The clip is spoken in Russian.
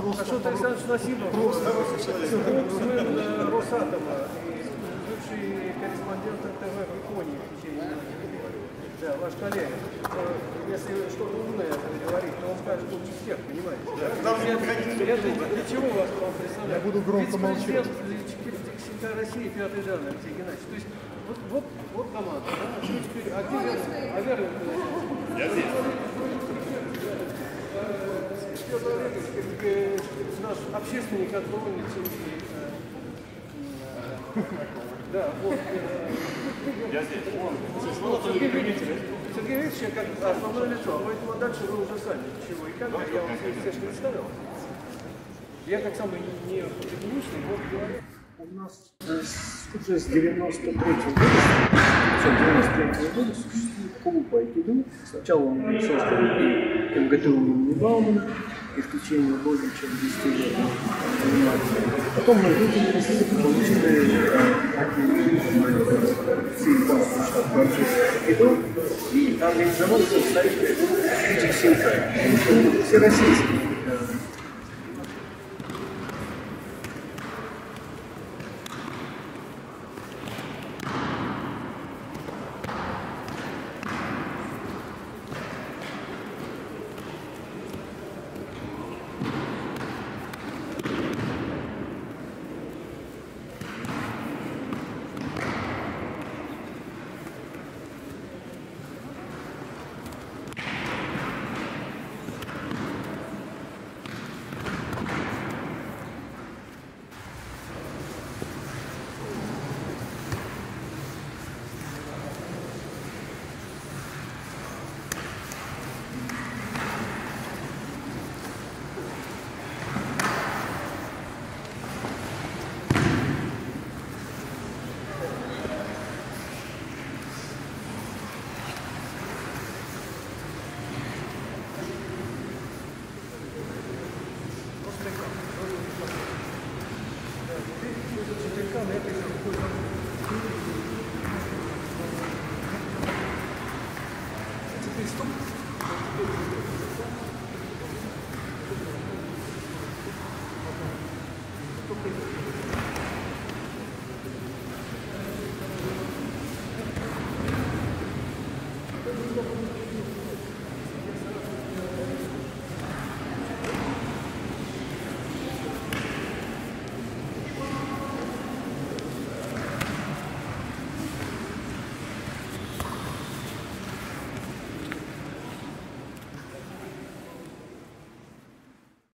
А что Александр Насибов, член э, Росатома и бывший корреспондент РТВ в Японии в течение да, ваш коллега. Э, Если что-то умное говорит, то он скажет лучше всех, понимаете? Я, я для чего вас вам представляю? Я буду громко молчать. Вице-президент России, пятый дан, Алексей Геннадьевич. То есть вот, вот, вот команда. Да? А теперь? А где Верный? А Верный куда? Я здесь. Петр Олегович, как э, и, э, э, Да, вот. э, Я здесь. Сергей Викторович, Сергей Викторович, как основное лицо, а поэтому дальше вы уже сами чего и как, я вам все же представил. Я как самый не не академичный, вот говорю. У нас с- уже с 93 года, с 93 года существует клуб Айкидо. Сначала он был создан МГТУ Баумана, и в течение более чем 10 лет. Потом мы выделились, получили всей штат борцов Айкидо и организовали представительство Синкай. Всероссийский.